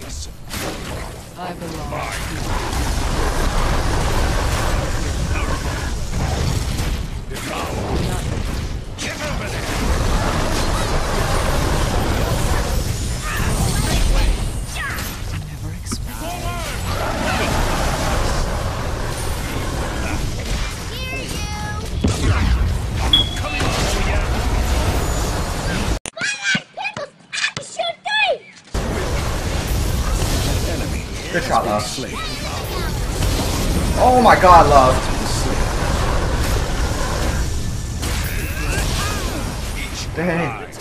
justice. I belong. Mine. Good shot, love. Oh my god, love. Dang.